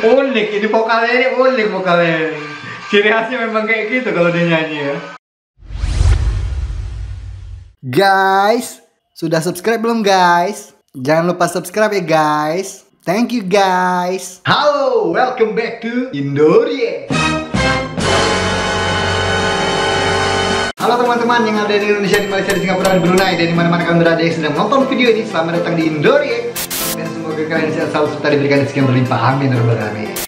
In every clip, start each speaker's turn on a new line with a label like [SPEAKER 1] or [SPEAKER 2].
[SPEAKER 1] unik ini vokalnya ini unik vokalnya ciri khasnya memang kayak gitu kalau dia nyanyi ya
[SPEAKER 2] Guys, sudah subscribe belum guys? Jangan lupa subscribe ya guys. Thank you guys.
[SPEAKER 1] halo welcome back to Indorie Halo teman-teman yang ada di Indonesia, di Malaysia, di Singapura, di Brunei, dan di mana-mana kalian berada yang sedang menonton video ini Selamat datang di Indorie kalian sehat selalu serta diberikan rezeki yang berlimpah Amin Rabbal Alamin.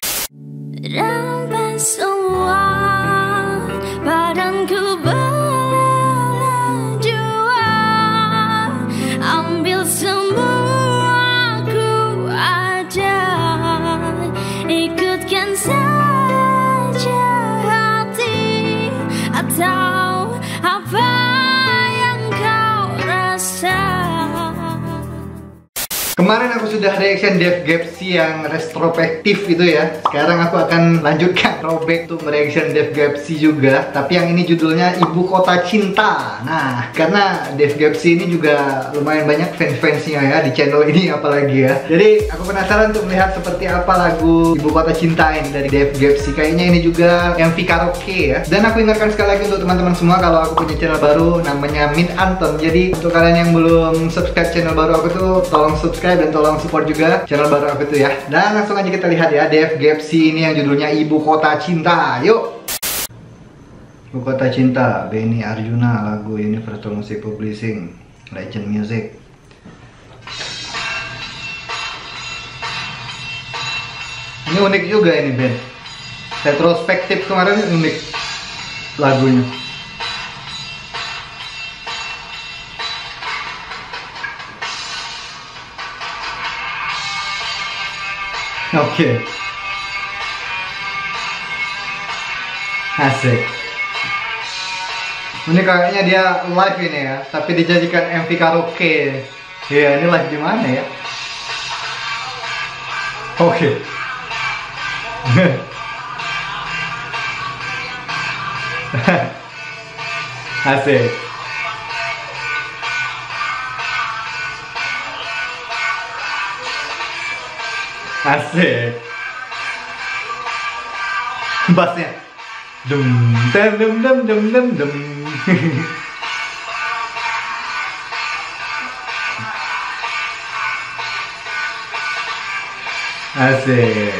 [SPEAKER 1] Kemarin aku sudah reaction Dev Gapsi yang retrospektif itu ya. Sekarang aku akan lanjutkan throwback tuh reaction Dev Gapsi juga. Tapi yang ini judulnya Ibu Kota Cinta. Nah karena Dev Gapsi ini juga lumayan banyak fans-fansnya ya di channel ini apalagi ya. Jadi aku penasaran untuk melihat seperti apa lagu Ibu Kota Cinta ini dari Dev Gapsi Kayaknya ini juga MV Karaoke ya. Dan aku ingatkan sekali lagi untuk teman-teman semua kalau aku punya channel baru namanya Mid Anton. Jadi untuk kalian yang belum subscribe channel baru aku tuh tolong subscribe dan tolong support juga channel baru aku tuh ya. Dan langsung aja kita lihat ya Dev Gapsi ini yang judulnya Ibu Kota Cinta. Yuk! Ibu Kota Cinta Benny Arjuna lagu Universal Music Publishing Legend Music. Ini unik juga ini band Retrospektif kemarin ini unik lagunya Oke. Asik. Ini kayaknya dia live ini ya Tapi dijadikan MV karaoke. Iya ini live di mana ya? Oke. Asik Asik. Bassnya. Dum dum dum dum dum dum dum. Asik.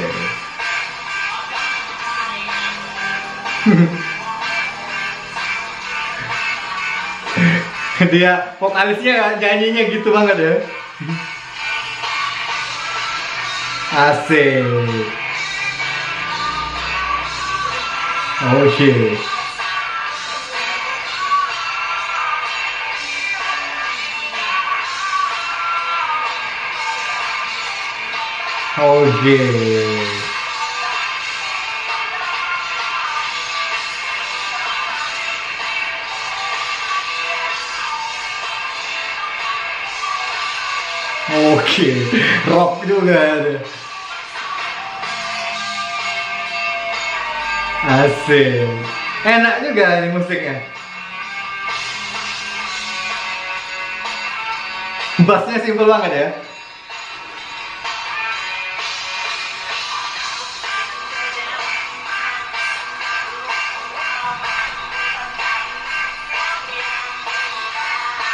[SPEAKER 1] Dia vokalisnya nyanyinya gitu banget ya hace hoje hoje Oke, rock juga ada. Asik. Enak juga ini musiknya. Bassnya simpel banget ya.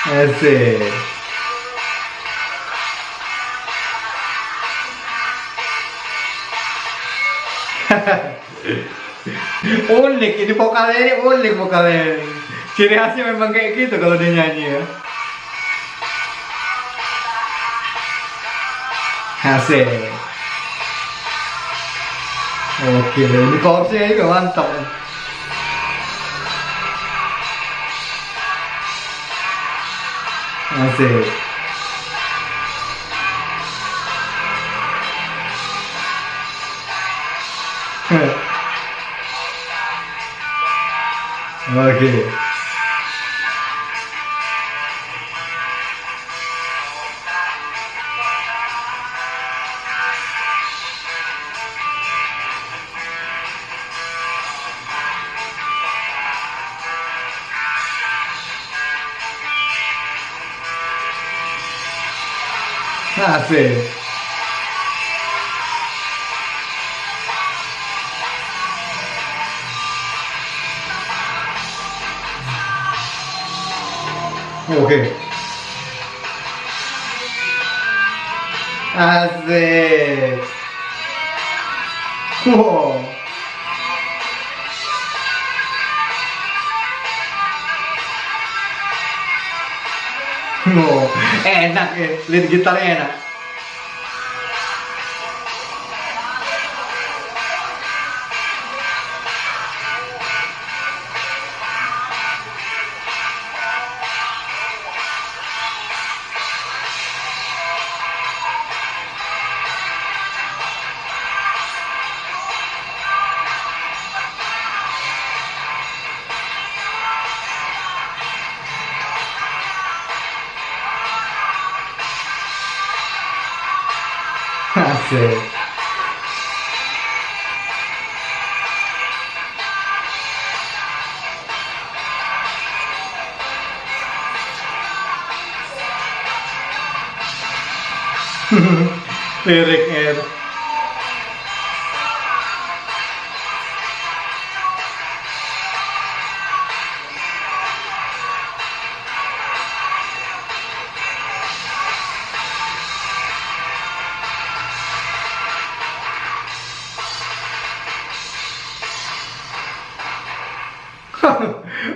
[SPEAKER 1] Asik. Unik ini vokalnya ini unik vokalnya ciri khasnya memang kayak gitu kalau dia nyanyi ya. Asik. Oke, ini chordsnya juga mantap. Asik Oke. Asik. Oke. Asik. Wow. Wow, enak ya, lead gitarnya enak. Asik. Liriknya itu.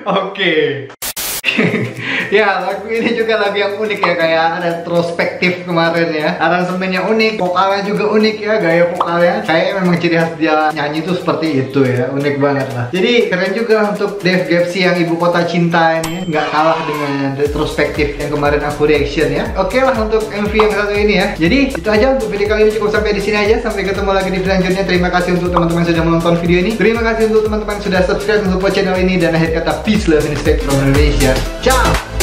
[SPEAKER 1] Oke. ya lagu ini juga lagu yang unik ya kayak retrospektif kemarin ya. Aransemennya unik vokalnya juga unik ya gaya vokalnya. Kayak memang ciri khas dia nyanyi tuh seperti itu ya unik banget lah. Jadi keren juga untuk Dave Gapsi yang ibu kota cinta ini nggak kalah dengan retrospektif yang kemarin aku reaction ya. Oke lah untuk MV yang satu ini ya. Jadi itu aja untuk video kali ini cukup sampai di sini aja. Sampai ketemu lagi di selanjutnya. Terima kasih untuk teman-teman yang sudah menonton video ini. Terima kasih untuk teman-teman yang sudah subscribe untuk channel ini. Dan akhir kata peace love and respect from Indonesia. Ciao